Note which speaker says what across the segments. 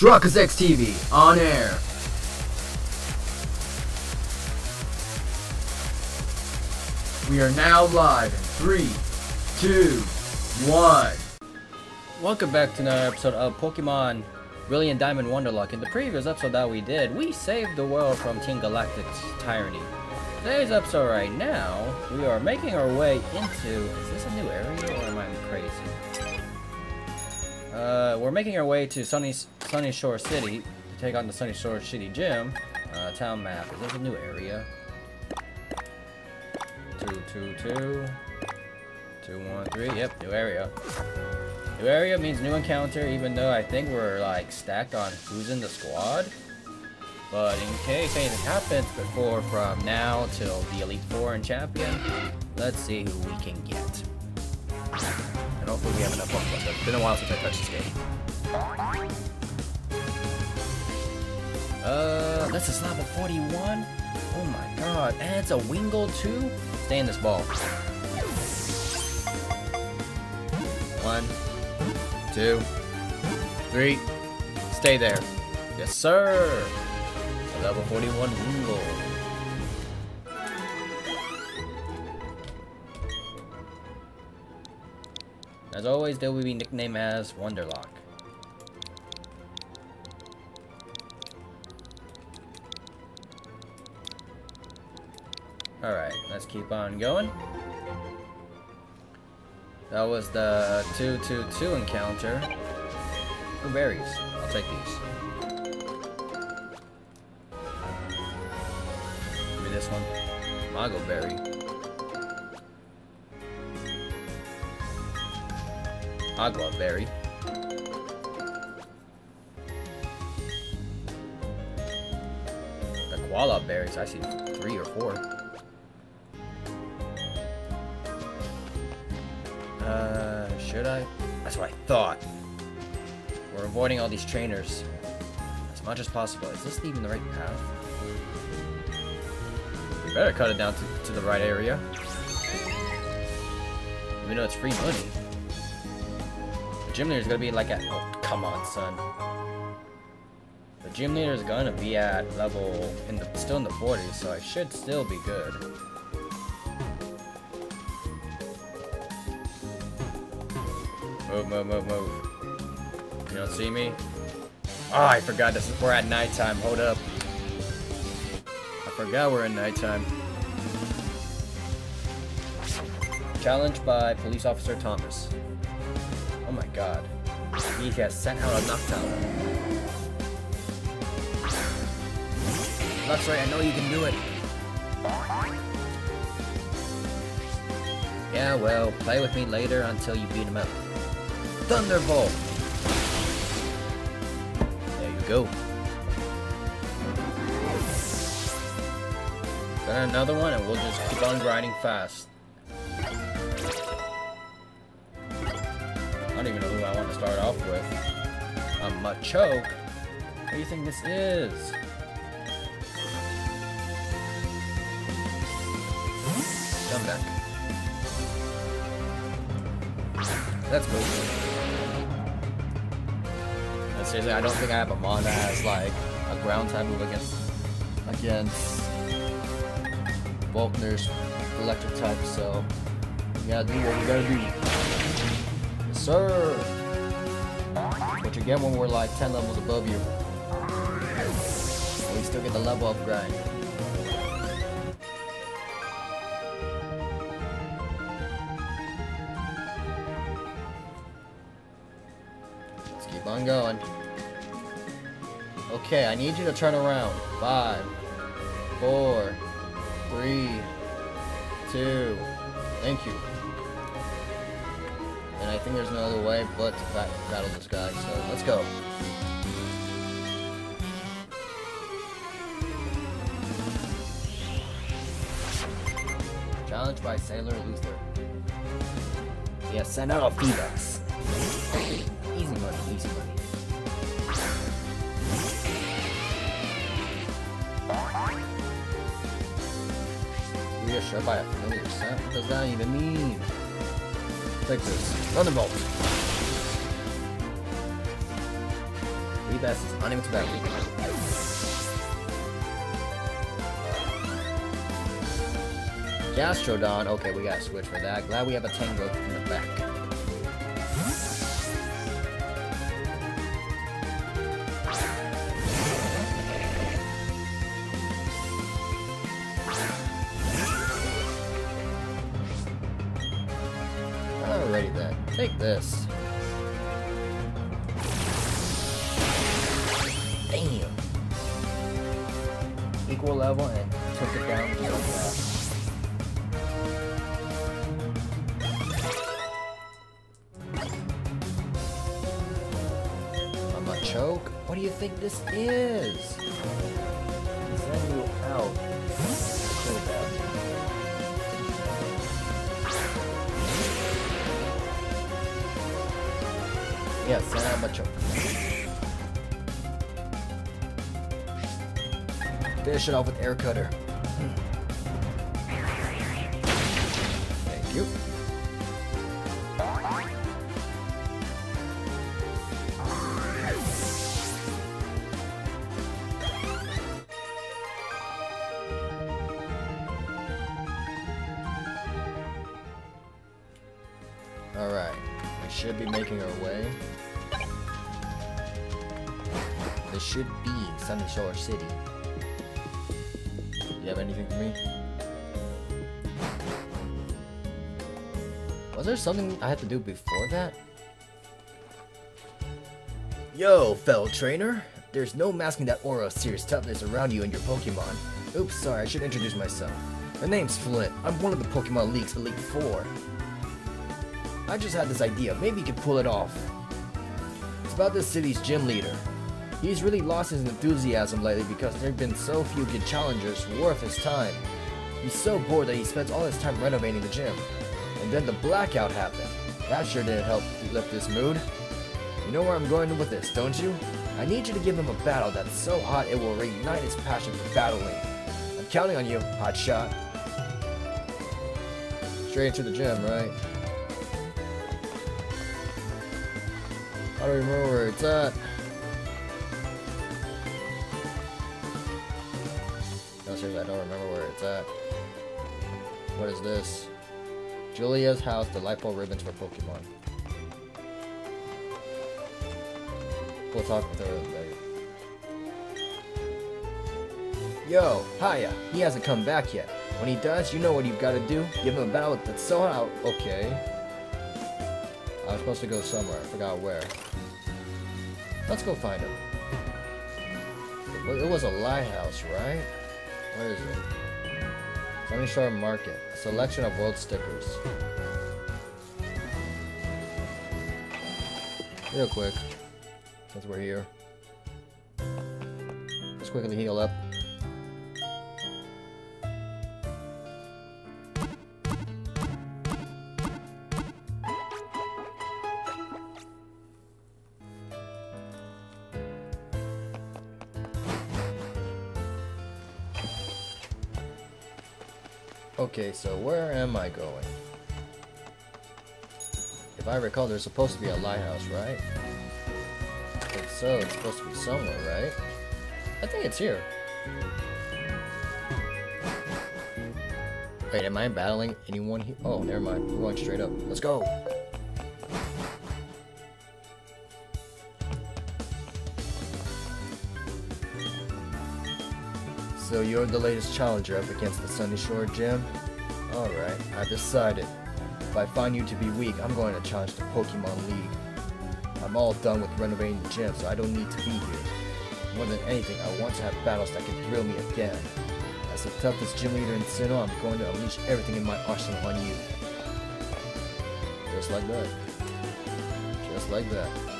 Speaker 1: Truckers X TV on air. We are now live in three, two, one.
Speaker 2: Welcome back to another episode of Pokemon Brilliant Diamond Wonderlocke. In the previous episode that we did, we saved the world from Team Galactic's tyranny. Today's episode right now, we are making our way into... Is this a new area or am I crazy? Uh, we're making our way to Sunny, Sunyshore City to take on the Sunyshore City Gym. Uh, town map. Is this a new area? Two, two, two. Two, one, three. Yep, new area. New area means new encounter, even though I think we're like stacked on who's in the squad. But in case anything happens before from now till the Elite Four and Champion, let's see who we can get. And hopefully we have enough Pokemon. It's been a while since I touched this game. Uh, that's a slab of 41? Oh my god. And it's a Wingull too? Stay in this ball. One, two, three. Stay there. Yes, sir. A level 41 Wingull. As always, they will be nicknamed as Wonderlocke. Keep on going. That was the 222 encounter. Ooh, berries. I'll take these. Give me this one. Mago berry. Aguav berry. The koala berries, I see three or four. Should I? That's what I thought. We're avoiding all these trainers as much as possible. Is this even the right path? We better cut it down to, to the right area. Even though it's free money. The gym leader's gonna be like at- oh, come on, son. The gym leader is gonna be at level, in the still in the 40s, so I should still be good. Move, move, move, move. You don't see me? Oh, I forgot this is, we're at nighttime. Hold up. I forgot we're in nighttime. Challenged by Police Officer Thomas. Oh my god. He has sent out a Noctowl. That's right, I know you can do it. Yeah, well, play with me later until you beat him up. Thunderbolt! There you go. Got another one and we'll just keep on grinding fast. I don't even know who I want to start off with. A Machoke? What do you think this is? Come back. Let's go. Seriously, I don't think I have a mon that has like a ground type move against against Volkner's electric type, so we gotta do what we gotta do. Yes, sir. You get when we're like 10 levels above you. We still get the level up grind. Okay, I need you to turn around. Five, four, three, two. Thank you. And I think there's no other way but to bat battle this guy, so let's go. Challenged by Sailor Luther. Yes, sent out a. Easy money, easy money. Reassured by a familiar scent? What does that even mean? Take this. Thunderbolt. Feebas is unable to battle. Gastrodon, okay, we gotta switch for that. Glad we have a Tango in the back. Damn. Equal level and took it down like. I'm a choke? What do you think this is? Send you out. So bad. Yes, out my choke. Finish it off with air cutter. Thank you. Alright, we should be making our way. This should be Sunyshore City. You have anything for me? Was there something I had to do before that? Yo, fellow trainer! There's no masking that aura of serious toughness around you and your Pokemon. Oops, sorry, I should introduce myself. My name's Flint. I'm one of the Pokemon League's Elite Four. I just had this idea. Maybe you could pull it off. It's about this city's gym leader. He's really lost his enthusiasm lately because there have been so few good challengers worth his time. He's so bored that he spends all his time renovating the gym. And then the blackout happened. That sure didn't help lift his mood. You know where I'm going with this, don't you? I need you to give him a battle that's so hot it will reignite his passion for battling. I'm counting on you, hotshot. Straight into the gym, right? I don't remember where it's at. I don't remember where it's at. What is this? Julia's house, The delightful ribbons for Pokemon. We'll talk with her later. Yo, Haya, he hasn't come back yet. When he does, you know what you've got to do. Give him a battle that's so out. Okay. I was supposed to go somewhere. I forgot where. Let's go find him. It was a lighthouse, right? Where is it? Sunyshore Market. A selection of world stickers. Real quick. Since we're here. Let's quickly heal up. So where am I going? If I recall, there's supposed to be a lighthouse, right? If so, it's supposed to be somewhere, right? I think it's here. Wait, am I battling anyone here? Oh, never mind. We're going straight up. Let's go! So you're the latest challenger up against the Sunyshore Gym? Alright, I've decided. If I find you to be weak, I'm going to challenge the Pokemon League. I'm all done with renovating the gym, so I don't need to be here. More than anything, I want to have battles that can thrill me again. As the toughest gym leader in Sinnoh, I'm going to unleash everything in my arsenal on you. Just like that. Just like that.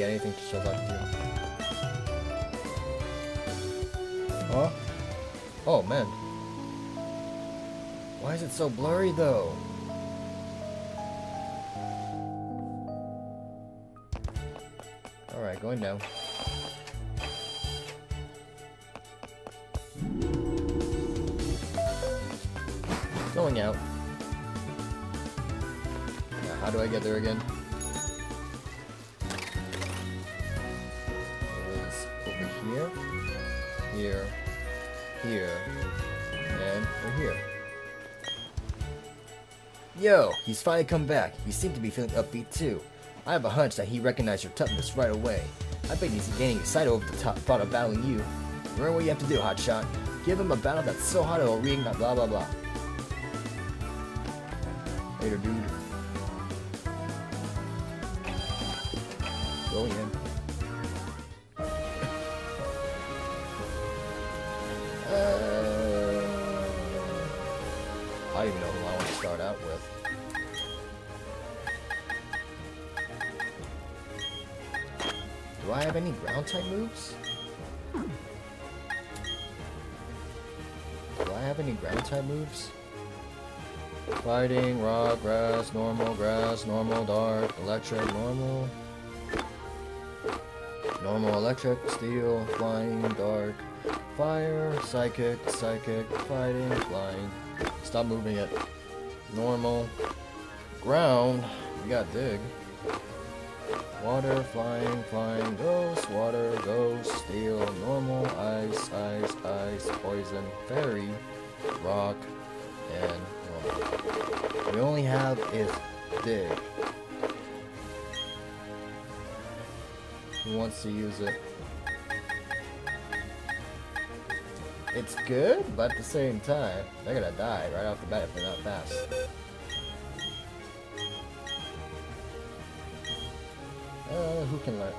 Speaker 2: Got anything to back to you? Huh? Oh man. Why is it so blurry though? Alright, going down. Going out. Now, how do I get there again?
Speaker 3: Here, and we're here. Yo, he's finally come back. He seem to be feeling upbeat too. I have a hunch that he recognized your toughness right away. I bet he's getting excited over the top thought of battling you. Remember what you have to do, Hotshot. Give him a battle that's so hot it'll ring blah blah blah. Later, dude. Ground type moves? Do I have any ground type moves? Fighting, rock, grass, normal, grass, normal, dark, electric, normal. Normal, electric, steel, flying, dark, fire, psychic, psychic, fighting, flying. Stop moving it. Normal. Ground, we got dig. Water, flying, flying, ghost, water, ghost, steel, normal, ice, ice, ice, poison, fairy, rock, and normal. We only have is dig. Who wants to use it? It's good, but at the same time, they're gonna die right off the bat if they're not fast. Uh, who can learn?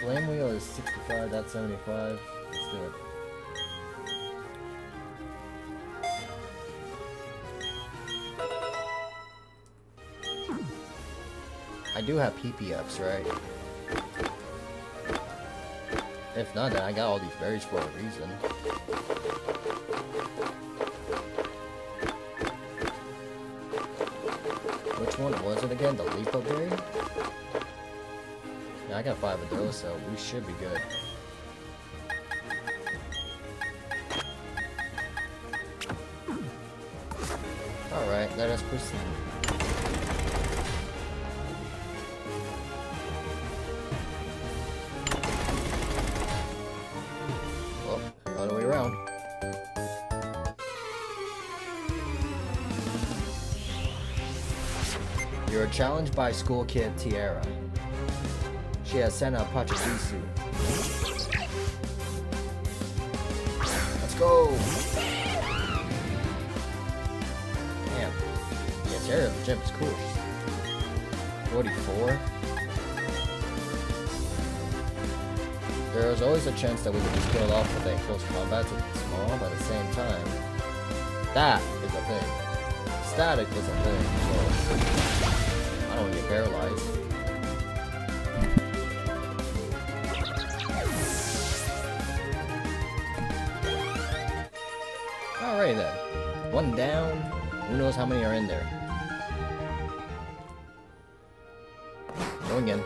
Speaker 3: Flame wheel is 65, that's 75. Let's do it. I do have PP ups, right? If not, then I got all these berries for a reason. Which one was it again? The Leap Up Berry? I got five of those, so we should be good. Alright, let us proceed. Oh, way around. You're challenged by school kid Tiara. Sent a Let's go! Damn. Yeah, Tiara the gym is cool. 44? There is always a chance that we could just kill off with a close combat to small, but at the same time, that is a thing. Static is a thing, so I don't want to get paralyzed. Alright then. One down. Who knows how many are in there? Going in.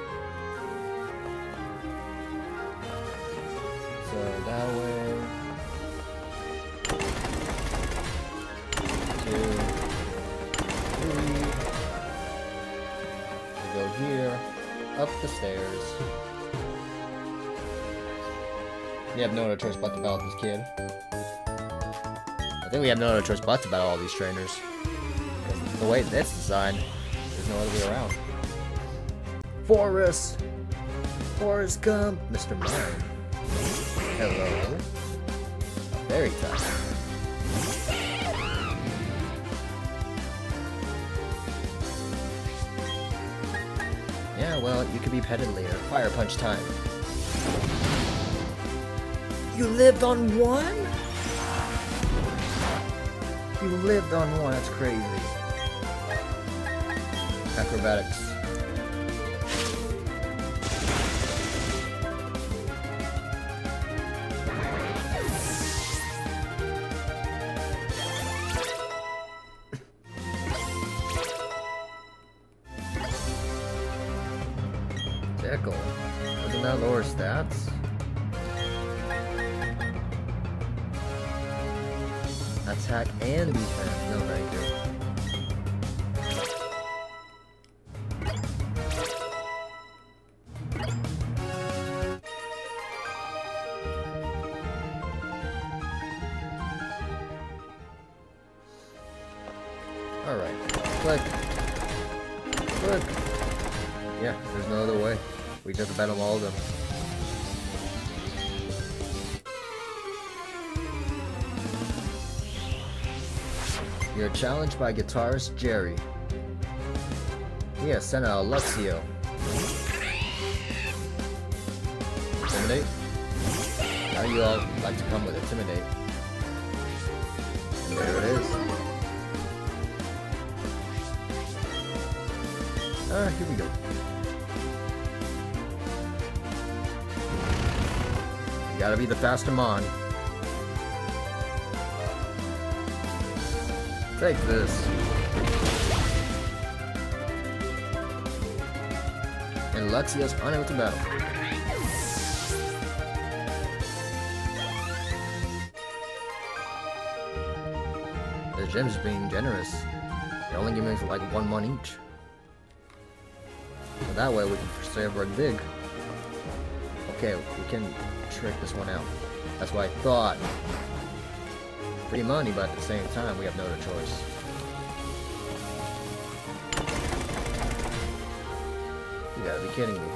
Speaker 3: So that way. Two. Three. We go here. Up the stairs. We have no other choice but to battle this kid. Think we have no other choice but to battle all these trainers. The way that's designed, there's no other way around. Forest! Forrest Gump! Mr. Mime. Hello. Very tough. Yeah, well, you could be petted later. Fire punch time. You lived on one? You lived on one, that's crazy. Acrobatics. Yeah, there's no other way. We just battle all of them. You're challenged by guitarist Jerry. Yeah, send out Luxio. Intimidate? How you all like to come with Intimidate? There it is. Ah, here we go. You gotta be the faster mon. Take this. And Luxio's unable to battle. The gems being generous. They're only giving us like one mon each. That way we can save our big. Okay, we can trick this one out. That's what I thought. Free money, but at the same time, we have no other choice. You gotta be kidding me.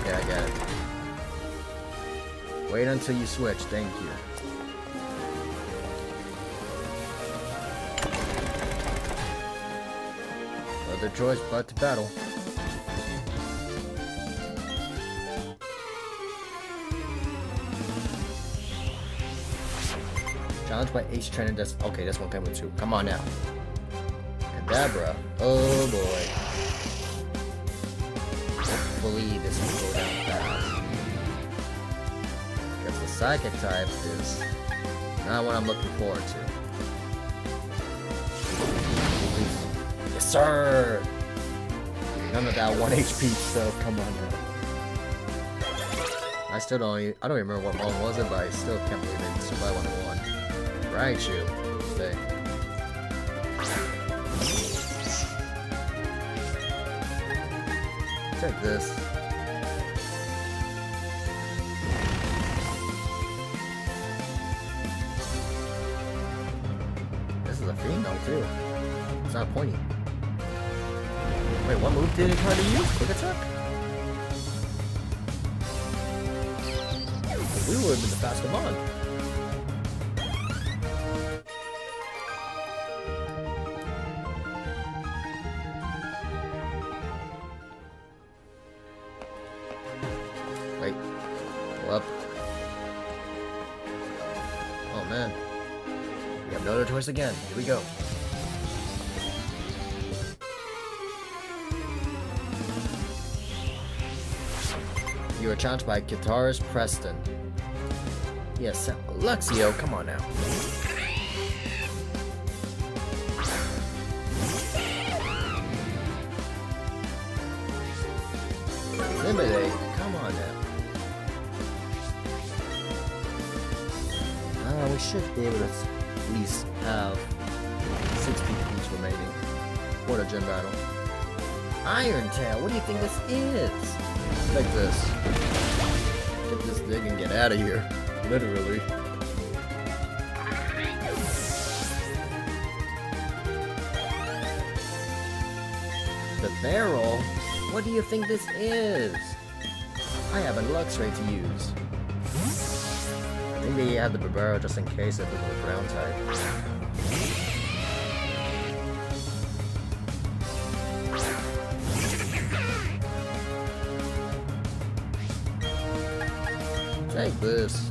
Speaker 3: Okay, I got it. Wait until you switch, thank you. Other choice but to battle. Challenged by Ace Trainer Des- Okay, this one with two. Come on now. Kadabra. Oh boy. Hopefully this will go down fast. Because the Psychic type is not what I'm looking forward to. Sir! None of that 1 HP stuff, come on now. I still don't I don't even remember what one was it, but I still can't believe it survived on the one. Raichu. Stay. Take this. This is a female too. It's not pointy. Wait, what move did it try to use? Quick attack? We would have been the faster mon. Wait. Go up. Oh man. We have no other choice again. Here we go. Challenged by guitarist Preston. Yes, Luxio, come on now. Intimidate, come on now. Ah, we should be able to at least have six people each remaining for the gym battle. Iron Tail, what do you think this is? Take this. Get this dig and get out of here. Literally. The barrel? What do you think this is? I have a Luxray to use. I think had the Barbaro just in case if it was a ground type. This.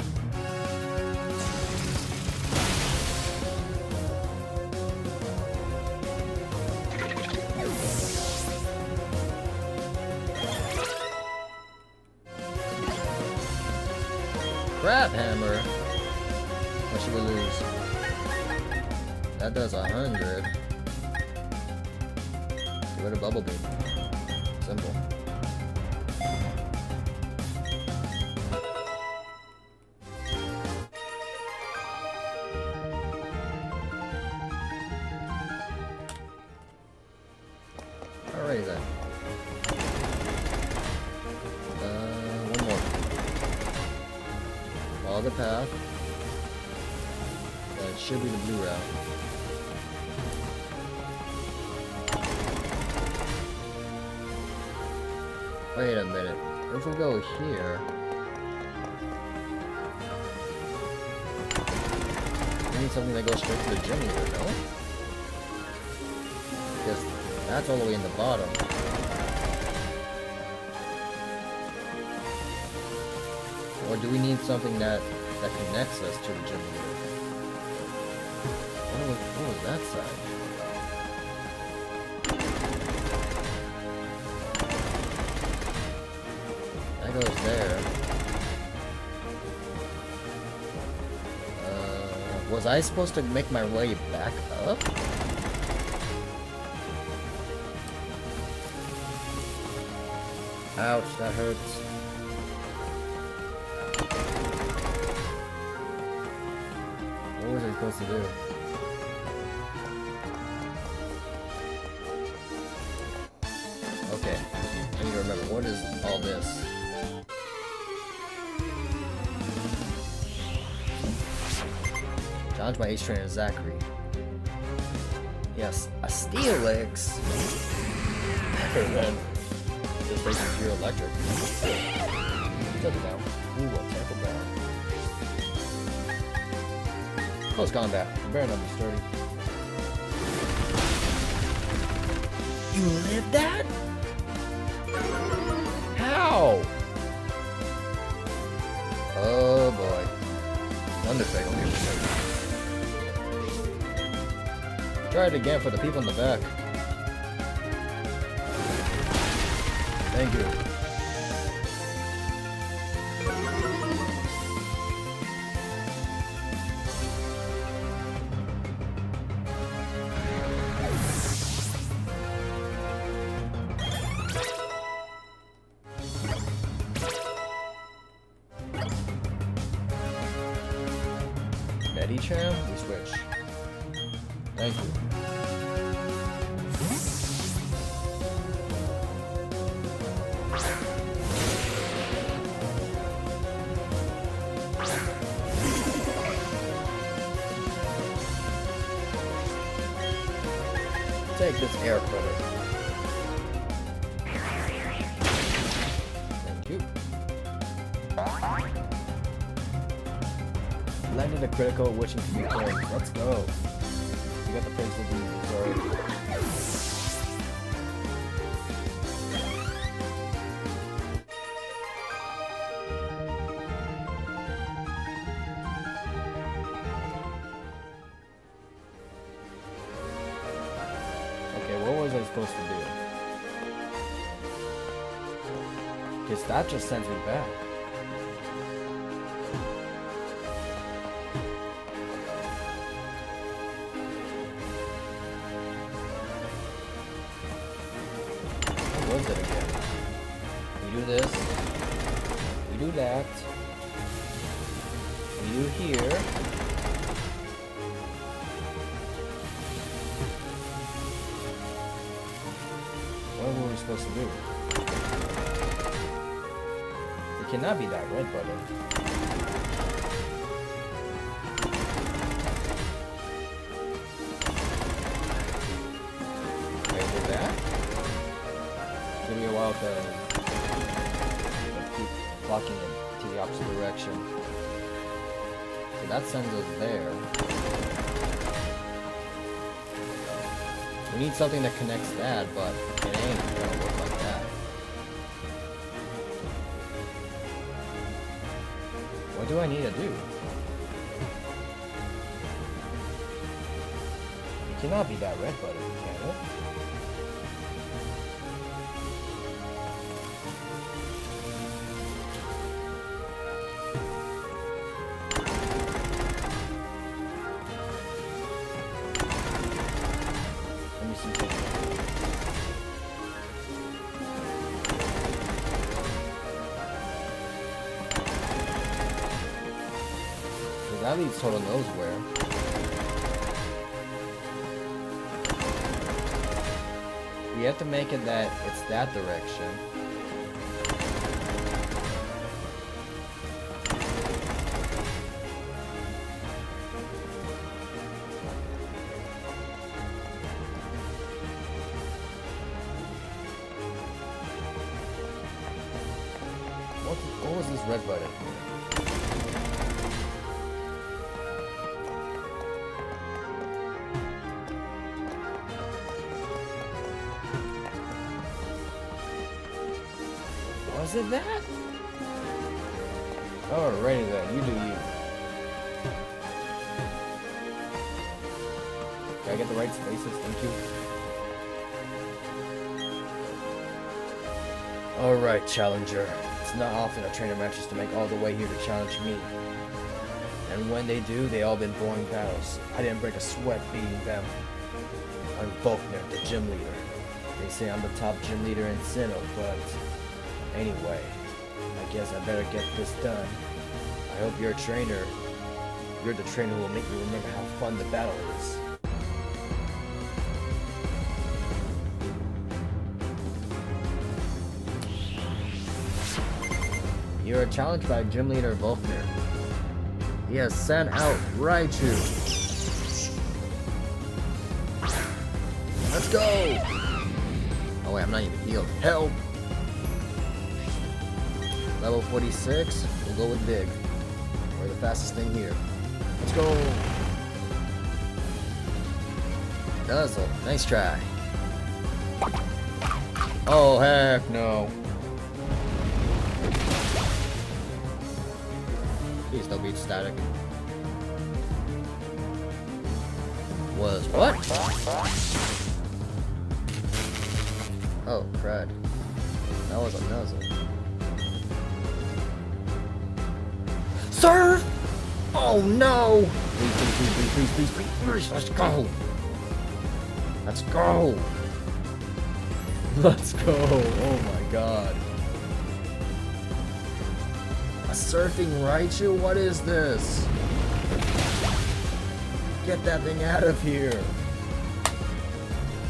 Speaker 3: Crabhammer. What should we lose? That does a hundred. Get rid of bubble beam. Simple. Something that that connects us to the generator? What was, what was that side? That goes there. Uh, was I supposed to make my way back up? Ouch, that hurts. Supposed to do? Okay, I need to remember, what is all this? Challenge by Ace Trainer Zachary. Yes, a Steelix. Better than just making pure electric. Take it Oh, Close combat. Bear number sturdy. You lived that? How? Oh boy. Undertaker will be Try it again for the people in the back. Thank you. Landed a critical to be killed. Let's go. You got the prince of the sorry. Okay, what was I supposed to do? Because that just sends me back. It's gonna be a while to to keep blocking it to the opposite direction. So that sends us there. We need something that connects that, but it ain't gonna work like that. What do I need to do? It cannot be that red button, can it? Total knows where. We have to make it that it's that direction. Challenger. It's not often a trainer manages to make all the way here to challenge me. And when they do, they all been boring battles. I didn't break a sweat beating them. I'm Volkner, the gym leader. They say I'm the top gym leader in Sinnoh, but anyway, I guess I better get this done. I hope you're a trainer. You're the trainer who will make me remember how fun the battle is. You are challenged by gym leader Volkner. He has sent out Raichu. Let's go! Oh wait, I'm not even healed. Help! Level 46, we'll go with Dig. We're the fastest thing here. Let's go! Nuzzle, nice try. Oh heck no. Please don't be static. Was what? Oh, crud. That was a nuzzle. Sir! Oh no! Please, please, please, please, please, please, please, let's go! Let's go! Let's go! Oh my god. A surfing Raichu? What is this? Get that thing out of here!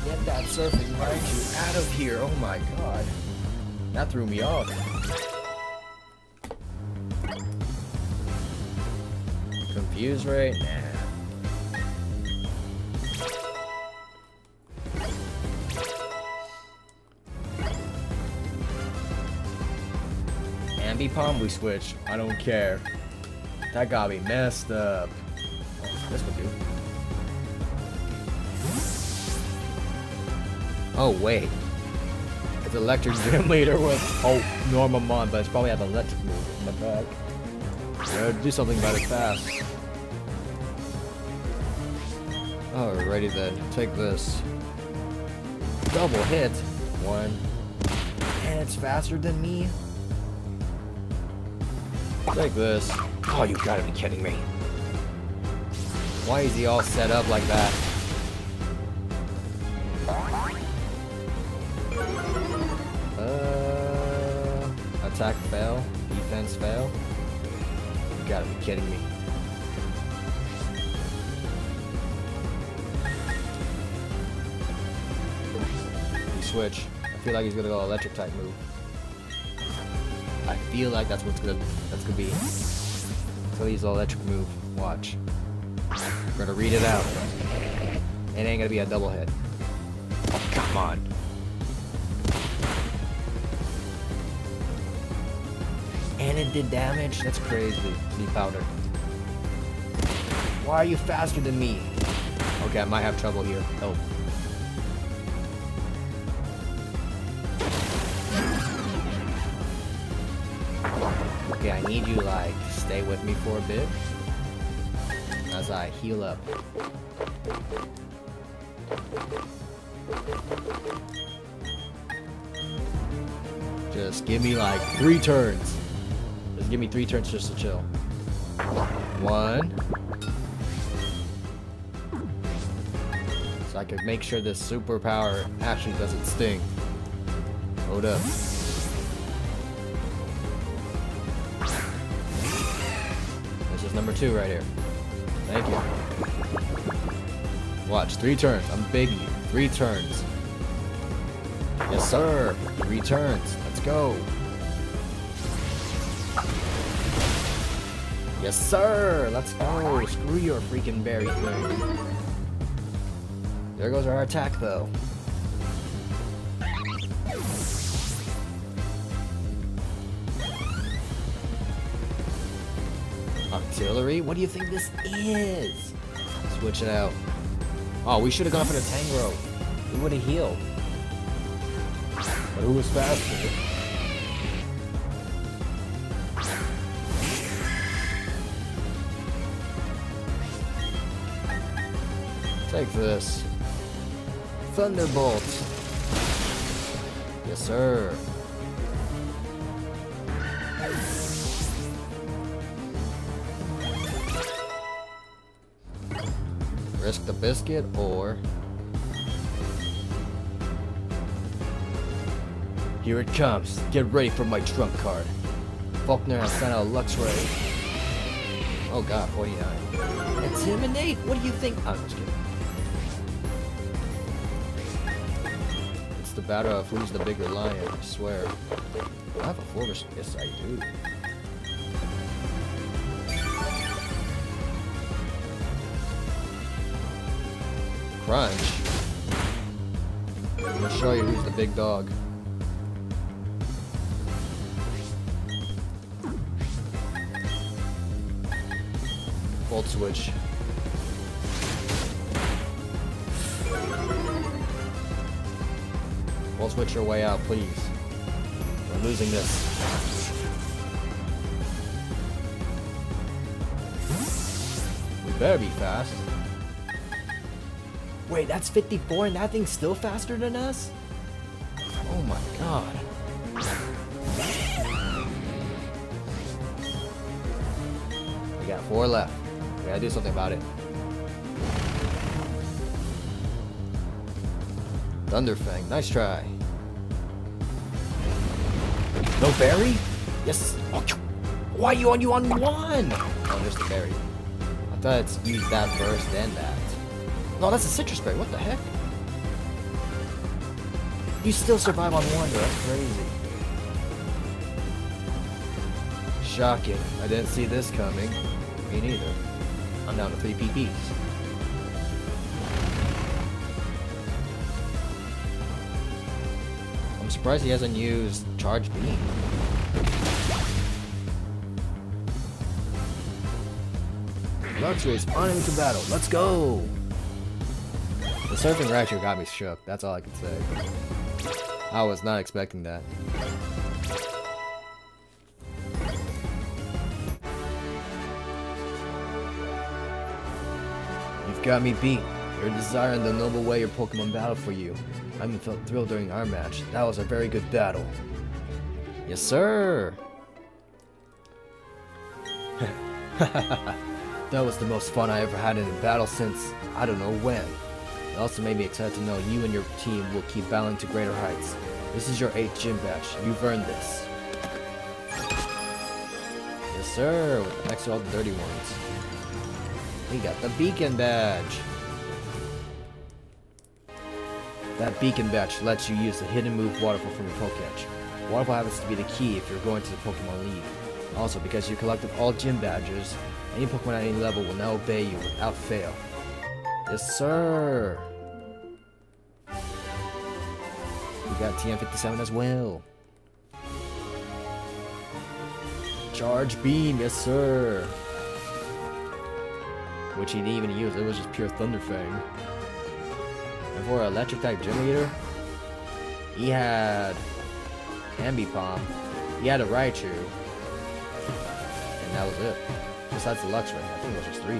Speaker 3: Get that surfing Raichu out of here! Oh my god. That threw me off. Confused right now. Ambipom, we switch. I don't care. That got me messed up. Oh, this would do. Oh, wait. It's electric gym leader with oh Normamon, but it's probably have electric move in the back. Gotta do something about it fast. Alrighty then, take this. Double hit. One. And it's faster than me. Take this. Oh, you gotta be kidding me. Why is he all set up like that? Uh, attack fail, defense fail. You gotta be kidding me. You switch. I feel like he's gonna go electric type move. I feel like that's what's gonna that's gonna be. So he's electric move. Watch. We're gonna read it out. It ain't gonna be a double hit. Oh, come on. And it did damage? That's crazy. Knee powder. Why are you faster than me? Okay, I might have trouble here. Oh. Need you like stay with me for a bit as I heal up. Just give me like three turns. Just give me three turns just to chill. One. So I could make sure this superpower actually doesn't sting. Hold up. Number two right here. Thank you. Watch, three turns. I'm begging you. Three turns. Yes, sir. Three turns. Let's go. Yes, sir. Let's go. Screw your freaking berry thing. There goes our attack, though. Artillery? What do you think this is? Switch it out. Oh, we should have gone for the Tangro. We would have healed. But who was faster? Take this. Thunderbolt. Yes, sir. Risk the biscuit or... Here it comes. Get ready for my trump card. Volkner has sent out a Luxray. Oh god, 49. Intimidate? What do you think? I'm just kidding. It's the battle of who's the bigger lion, I swear. I have a Fulvus. Yes, I do. Crunch. I'm gonna show you who's the big dog. Volt switch. Volt switch your way out, please. We're losing this. We better be fast. Wait, that's 54 and that thing's still faster than us? Oh my god. We got four left. We gotta do something about it. Thunderfang, nice try. No berry? Yes. Why are you on you on one? Oh, there's the berry. I thought it's used that first, then that. No, that's a Sitrus berry. What the heck? You still survive on bro. That's crazy. Shocking. I didn't see this coming. Me neither. I'm down to three PPs. I'm surprised he hasn't used Charge Beam. Luxray's on into battle. Let's go! Surfing Raichu got me shook. That's all I can say. I was not expecting that. You've got me beat. Your desire and the noble way your Pokemon battle for you. I even felt thrilled during our match. That was a very good battle. Yes, sir! that was the most fun I ever had in a battle since I don't know when. It also made me excited to know you and your team will keep battling to greater heights. This is your 8th gym badge. You've earned this. Yes, sir. Next to all the dirty ones. We got the beacon badge. That beacon badge lets you use the hidden move Waterfall from your Poketch. Waterfall happens to be the key if you're going to the Pokemon League. Also, because you collected all gym badges, any Pokemon at any level will now obey you without fail. Yes, sir. We got TM57 as well. Charge Beam, yes, sir. Which he didn't even use, it was just pure Thunder Fang. And for electric type gym leader, he had Ambipom, he had a Raichu, and that was it. Besides the Luxray, I think it was just three.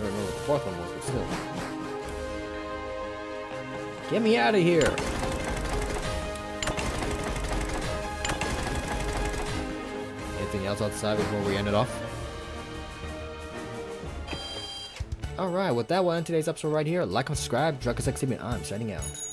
Speaker 3: I don't remember what the fourth one was, but still. Get me out of here! Anything else outside before we end it off? Alright, with that, we'll end today's episode right here. Like and subscribe, ShirakoZX I'm signing out.